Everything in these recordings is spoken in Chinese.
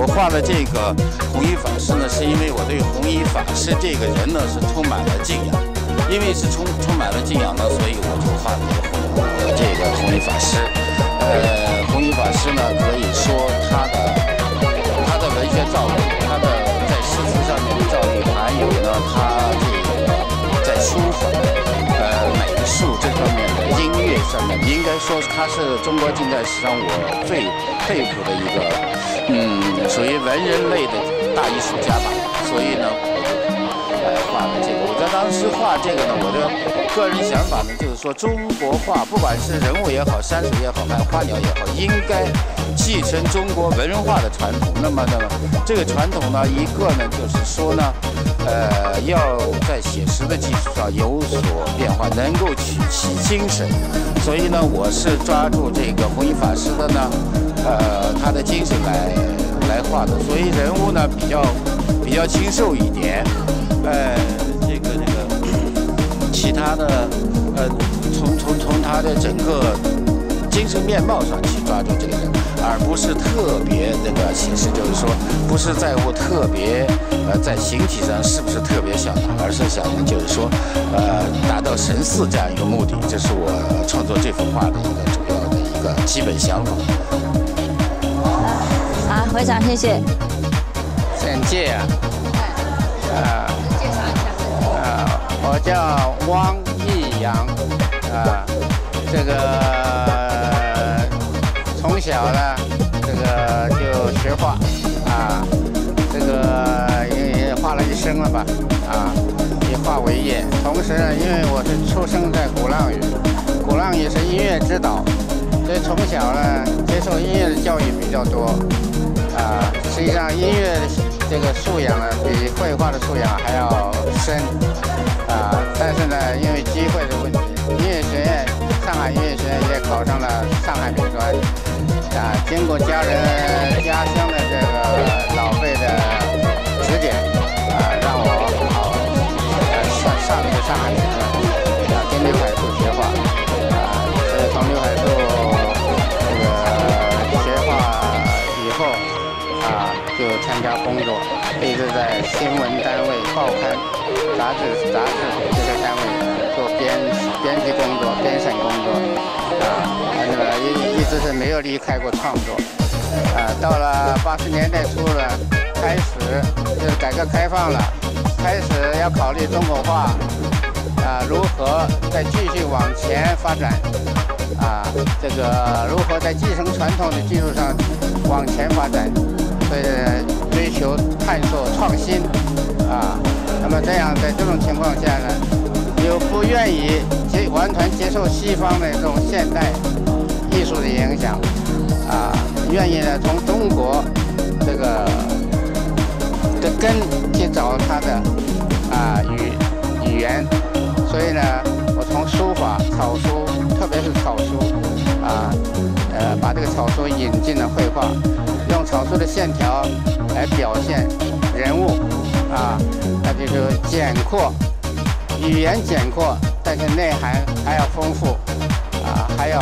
我画的这个弘一法师呢，是因为我对弘一法师这个人呢是充满了敬仰，因为是充充满了敬仰呢，所以我就画了这个弘这个弘一法师。呃，弘一法师呢，可以说他的他的文学造诣，他的在诗词上面的造诣，还有呢，他说他是中国近代史上我最佩服的一个。嗯，属于文人类的大艺术家吧，所以呢，来画的这个。我在当时画这个呢，我的个人想法呢，就是说中国画，不管是人物也好，山水也好，还有花鸟也好，应该继承中国文化的传统。那么呢，这个传统呢，一个呢，就是说呢，呃，要在写实的基础上有所变化，能够取其精神。所以呢，我是抓住这个弘一法师的呢。呃，他的精神来来画的，所以人物呢比较比较清瘦一点，呃，这个这个其他的呃，从从从他的整个精神面貌上去抓住这个人，而不是特别那个形式，就是说不是在乎特别呃在形体上是不是特别像他，而是想就是说呃达到神似这样一个目的，这是我创作这幅画的一个主要的一个基本想法。好会长，谢谢。简介啊，啊，介绍一下。啊，我叫汪义阳，啊，这个从小呢，这个就学画，啊，这个也也画了一生了吧，啊，以画为业。同时呢，因为我是出生在鼓浪屿，鼓浪屿是音乐之岛，所以从小呢接受音乐的教育比较多。啊，实际上音乐的这个素养呢，比绘画的素养还要深啊。但是呢，因为机会的问题，音乐学院上海音乐学院也考上了上海美专啊。经过家人家乡的这个老辈的指点啊，让我单位、报刊、杂志、杂志这些单位做编编辑工作、编审工作，啊，那个一一直是没有离开过创作，啊，到了八十年代初呢，开始就是改革开放了，开始要考虑中国化，啊，如何再继续往前发展，啊，这个如何在继承传统的基础上往前发展。呃，追求探索创新啊，那么这样在这种情况下呢，又不愿意接完全接受西方的这种现代艺术的影响啊，愿意呢从中国这个的根去找它的啊语语言，所以呢，我从书法、草书，特别是草书啊，呃，把这个草书引进了绘画。用草书的线条来表现人物啊，那就是简阔，语言简阔，但是内涵还要丰富啊，还要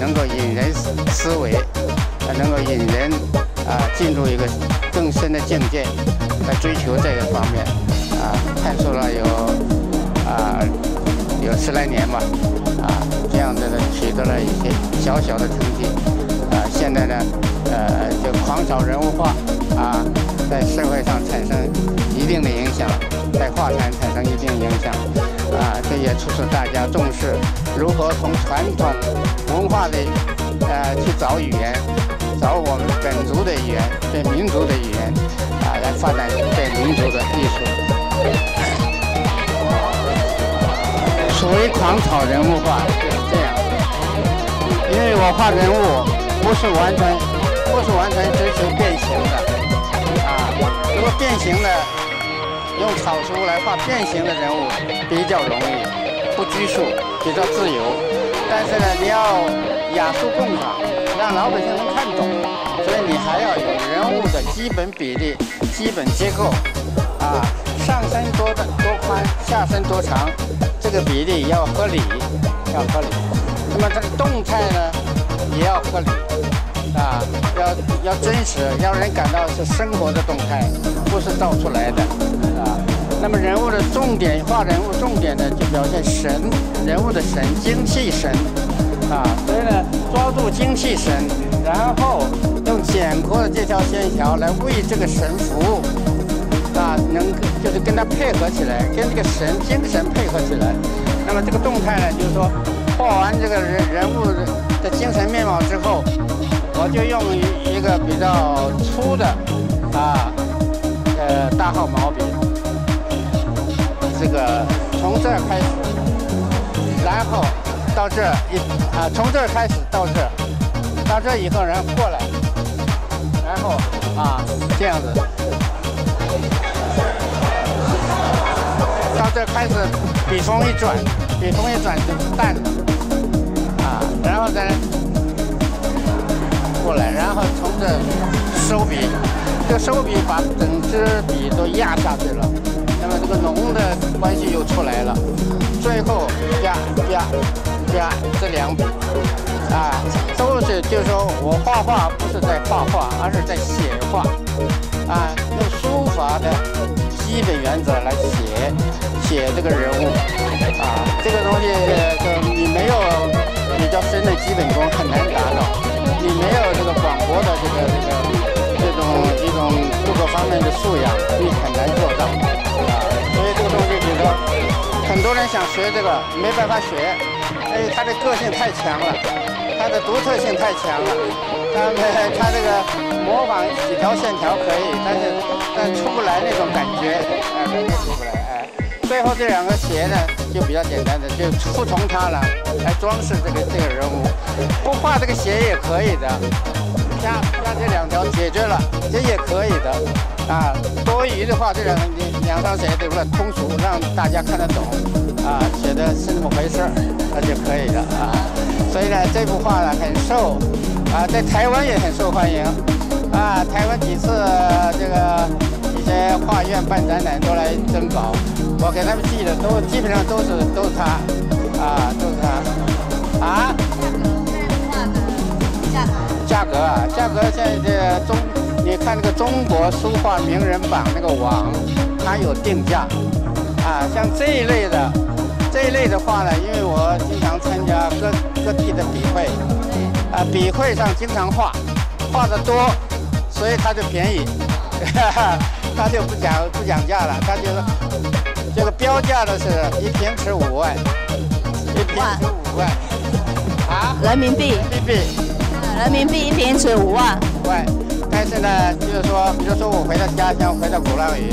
能够引人思维，能够引人啊进入一个更深的境界，来追求这个方面啊，探索了有啊有十来年吧啊，这样子的取得了一些小小的成绩啊，现在呢。呃，就狂草人物画啊，在社会上产生一定的影响，在画坛产生一定影响啊，这也促使大家重视如何从传统文化的呃去找语言，找我们本族的语言，对民族的语言啊，来发展对民族的艺术。所谓狂草人物画就是这样，因为我画人物不是完全。不是完全追求变形的啊！如果变形的，用草书来画变形的人物比较容易，不拘束，比较自由。但是呢，你要雅俗共赏，让老百姓能看懂，所以你还要有人物的基本比例、基本结构啊，上身多的多宽，下身多长，这个比例要合理，要合理。那么这个动态呢，也要合理。啊，要要真实，让人感到是生活的动态，不是造出来的啊。那么人物的重点画人物重点呢，就表现神人物的神精气神啊，所以呢，抓住精气神，然后用简朴的这条线条来为这个神服务啊，能就是跟他配合起来，跟这个神精神配合起来。那么这个动态呢，就是说画完这个人人物的精神面貌之后。我就用一一个比较粗的啊，呃，大号毛笔，这个从这儿开始，然后到这儿一啊，从这儿开始到这儿，到这以后然后过来，然后啊这样子，到这开始笔锋一转，笔锋一转就淡了，啊，然后再。过来，然后从这收笔，这收笔把整支笔都压下去了，那么这个浓的关系又出来了。最后加加加这两笔，啊，都是就是说我画画不是在画画，而是在写画，啊，用书法的基本原则来写写这个人物，啊，这个东西就你没有比较深的基本功很难达到。你没有这个广博的这个这个这种一种各个方面的素养，你很难做到啊。所以这个东西，就是说，很多人想学这个，没办法学，因为他的个性太强了，他的独特性太强了。他他这个模仿几条线条可以，但是但出不来那种感觉，哎，感觉出不来，最后这两个鞋呢？就比较简单的，就服从他了，来装饰这个这个人物。不画这个鞋也可以的，加加这两条解决了，这也可以的。啊，多余的话，这两两双鞋对不对？通俗，让大家看得懂。啊，写的是那么回事儿，那就可以的啊。所以呢，这幅画呢很受啊，在台湾也很受欢迎。啊，台湾几次这个一些画院办展览都来征稿。我给他们寄的都基本上都是都是他，啊，都是他，啊？价格啊，价格现在这中，你看那个中国书画名人榜那个网，它有定价，啊，像这一类的，这一类的话呢，因为我经常参加各各地的笔会，啊，笔会上经常画，画的多，所以它就便宜，哈哈，他就不讲不讲价了，他就说。这个标价的是一瓶是五万，一瓶是五万，啊？人民币？人民币？人民币一瓶是五万。五万，但是呢，就是说，比如说我回到家乡，回到鼓浪屿，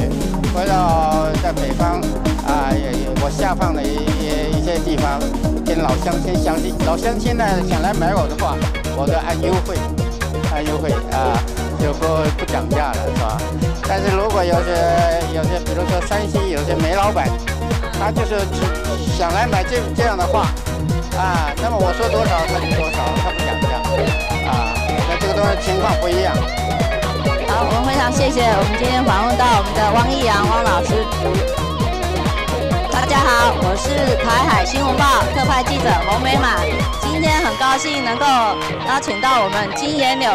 回到在北方，啊，也也我下放的一一一些地方，跟老乡亲相亲，老乡亲呢想来买我的话，我都按优惠，按优惠啊。就不不讲价了，是吧？但是如果有些有些，比如说山西有些煤老板，他就是只想来买这这样的话，啊，那么我说多少他就多少，他不讲价，啊，那这个东西情况不一样。好，我们非常谢谢我们今天访问到我们的汪一阳汪老师。大家好，我是台海新闻报特派记者洪美满，今天很高兴能够邀请到我们金岩柳。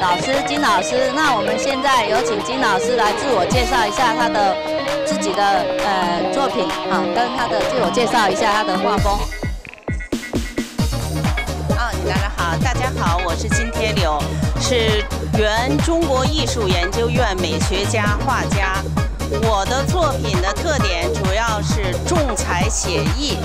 老师金老师，那我们现在有请金老师来自我介绍一下他的自己的呃作品啊，跟他的自我介绍一下他的画风。啊，你来了好，大家好，我是金铁柳，是原中国艺术研究院美学家、画家。我的作品的特点主要是重彩写意，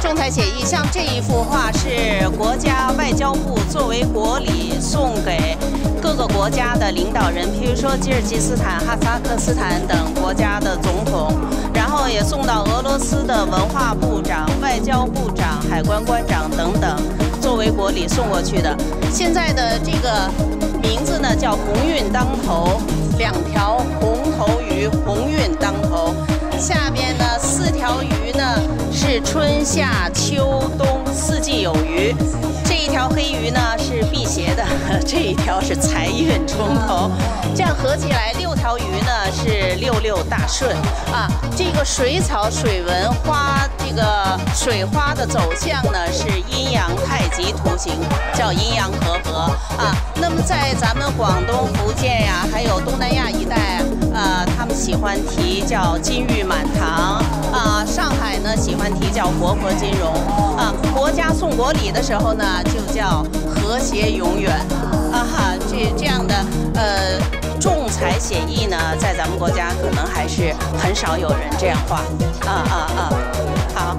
重彩写意。像这一幅画是国家外交部作为国礼送给各个国家的领导人，譬如说吉尔吉斯坦、哈萨克斯坦等国家的总统，然后也送到俄罗斯的文化部长、外交部长、海关关长等等，作为国礼送过去的。现在的这个名字呢叫“鸿运当头”。两条红头鱼，鸿运当头。下边呢，四条鱼呢是春夏秋冬四季有余。这一条黑鱼呢是的，这一条是财运冲头。这样合起来六条鱼呢是六六大顺啊。这个水草水纹花，这个水花的走向呢是阴阳太极图形，叫阴阳合合啊。那么在咱们广东、福建呀，还有东南亚一带，呃，他们喜欢提叫金玉满堂啊。上海呢喜欢提叫国破金融啊。国家送国礼的时候呢。就叫和谐永远，啊哈，这这样的呃仲裁协议呢，在咱们国家可能还是很少有人这样画，啊啊啊，好。